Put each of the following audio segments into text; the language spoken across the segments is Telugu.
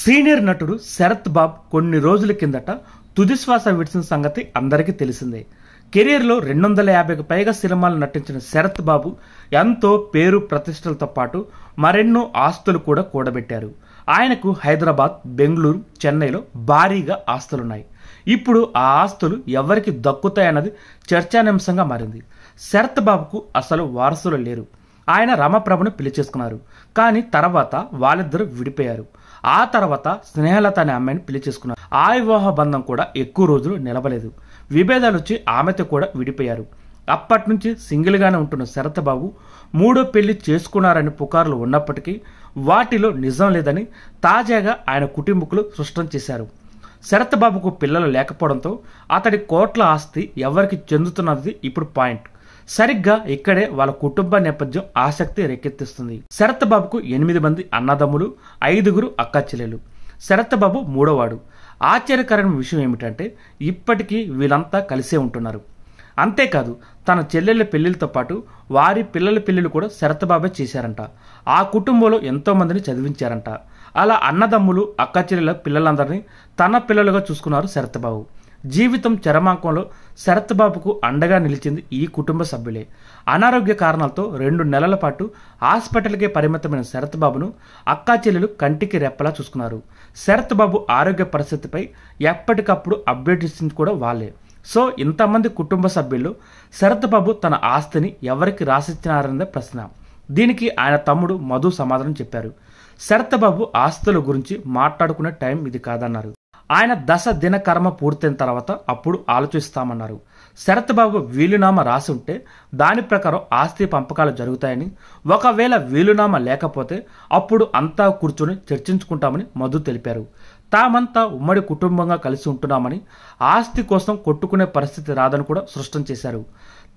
సీనియర్ నటుడు శరత్ బాబ్ కొన్ని రోజుల కిందట తుదిశ్వాస విడిచిన సంగతి అందరికీ తెలిసిందే. కెరీర్లో రెండు వందల యాభైకి పైగా సినిమాలు నటించిన శరత్ బాబు ఎంతో పేరు ప్రతిష్టలతో పాటు మరెన్నో ఆస్తులు కూడా కూడబెట్టారు. ఆయనకు హైదరాబాద్ బెంగళూరు చెన్నైలో భారీగా ఆస్తులున్నాయి. ఇప్పుడు ఆ ఆస్తులు ఎవరికి దక్కుతాయన్నది చర్చానాంశంగా మారింది. శరత్ బాబుకు అసలు వారసులు లేరు. ఆయన రమప్రభను పెళ్ళి చేసుకున్నారు. కానీ తర్వాత వాళ్ళిద్దరూ విడిపోయారు. ఆ తర్వాత స్నేహలత అనే అమ్మాయిని పెళ్ళి చేసుకున్నారు. ఆ వివాహ బంధం కూడా ఎక్కువ రోజులు నిలవలేదు. విభేదాలు వచ్చి ఆమెతో కూడా విడిపోయారు. అప్పటి నుంచి సింగిల్గానే ఉంటున్న శరతబాబు మూడో పెళ్ళి చేసుకున్నారని పుకార్లు ఉన్నప్పటికీ వాటిలో నిజం లేదని తాజాగా ఆయన కుటుంబకులు స్పష్టం చేశారు. శరత్బాబుకు పిల్లలు లేకపోవడంతో అతడి కోట్ల ఆస్తి ఎవరికి చెందుతున్నది ఇప్పుడు పాయింట్. సరిగ్గా ఇక్కడే వాళ్ళ కుటుంబ నేపథ్యం ఆసక్తి రేకెత్తిస్తుంది. శరత్ బాబుకు ఎనిమిది మంది అన్నదమ్ములు ఐదుగురు అక్క చెల్లెలు. శరత్ బాబు మూడోవాడు. ఆశ్చర్యకరమైన విషయం ఏమిటంటే ఇప్పటికీ వీళ్ళంతా కలిసే ఉంటున్నారు. అంతేకాదు తన చెల్లెళ్ళ పెళ్ళిలతో పాటు వారి పిల్లల పెళ్ళిళ్ళు కూడా శరత్బాబే చేశారంట. ఆ కుటుంబంలో ఎంతో మందిని చదివించారంట. అలా అన్నదమ్ములు అక్క చెల్లెల పిల్లలందరినీ తన పిల్లలుగా చూసుకున్నారు శరత్బాబు. జీవితం చరమాంకంలో శరత్ బాబుకు అండగా నిలిచింది ఈ కుటుంబ సభ్యులే. అనారోగ్య కారణాలతో రెండు నెలల పాటు హాస్పిటల్కే పరిమితమైన శరత్ బాబును అక్కా చెల్లెలు కంటికి రెప్పలా చూసుకున్నారు. శరత్ బాబు ఆరోగ్య పరిస్థితిపై ఎప్పటికప్పుడు అప్డేట్ ఇచ్చింది కూడా వాళ్ళే. సో ఇంతమంది కుటుంబ సభ్యులు శరత్ బాబు తన ఆస్తిని ఎవరికి రాసిచ్చినారన్నదే ప్రశ్న. దీనికి ఆయన తమ్ముడు మధు సమాధానం చెప్పారు. శరత్ బాబు ఆస్తుల గురించి మాట్లాడుకునే టైం ఇది కాదన్నారు. ఆయన దశ దిన కర్మ పూర్తయిన తర్వాత అప్పుడు ఆలోచిస్తామన్నారు. శరత్ బాబు వీలునామా రాసి ఉంటే దాని ప్రకారం ఆస్తి పంపకాలు జరుగుతాయని ఒకవేళ వీలునామా లేకపోతే అప్పుడు అంతా కూర్చొని చర్చించుకుంటామని మధు తెలిపారు. తామంతా ఉమ్మడి కుటుంబంగా కలిసి ఉంటున్నామని ఆస్తి కోసం కొట్టుకునే పరిస్థితి రాదని కూడా స్పష్టం చేశారు.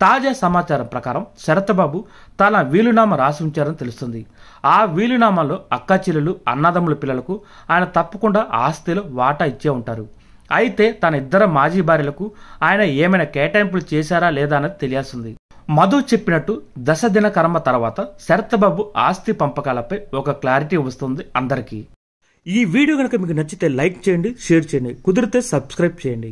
తాజా సమాచారం ప్రకారం శరత్బాబు తన వీలునామా రాసి ఉంచారని తెలుస్తుంది. ఆ వీలునామాలో అక్కా చెల్లెలు అన్నదమ్ముల పిల్లలకు ఆయన తప్పకుండా ఆస్తిలో వాటా ఇచ్చే ఉంటారు. అయితే తన ఇద్దరు మాజీ భార్యలకు ఆయన ఏమైనా కేటాయింపులు చేశారా లేదా అన్నది తెలియాల్సింది. మధు చెప్పినట్టు దశ దిన కర్మ తర్వాత శరత్బాబు ఆస్తి పంపకాలపై ఒక క్లారిటీ వస్తుంది అందరికీ. ఈ వీడియో కనుక మీకు నచ్చితే లైక్ చేయండి షేర్ చేయండి కుదిరితే సబ్స్క్రైబ్ చేయండి.